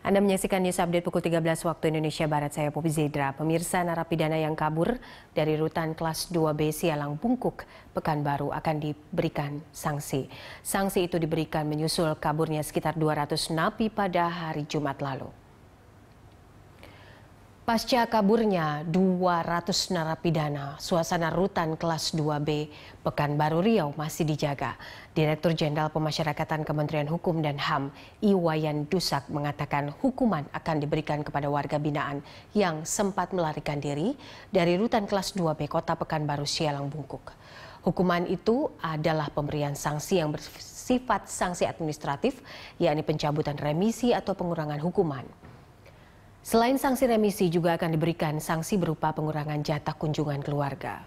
Anda menyaksikan News Update pukul 13 waktu Indonesia Barat, saya Popi Zedra. Pemirsa narapidana yang kabur dari rutan kelas 2B Sialang Bungkuk, Pekanbaru akan diberikan sanksi. Sanksi itu diberikan menyusul kaburnya sekitar 200 napi pada hari Jumat lalu. Pasca kaburnya 200 narapidana, suasana rutan kelas 2B Pekanbaru Riau masih dijaga. Direktur Jenderal Pemasyarakatan Kementerian Hukum dan HAM, Iwayan Dusak mengatakan hukuman akan diberikan kepada warga binaan yang sempat melarikan diri dari rutan kelas 2B Kota Pekanbaru Sialang Bungkuk. Hukuman itu adalah pemberian sanksi yang bersifat sanksi administratif, yakni pencabutan remisi atau pengurangan hukuman. Selain sanksi remisi juga akan diberikan sanksi berupa pengurangan jatah kunjungan keluarga.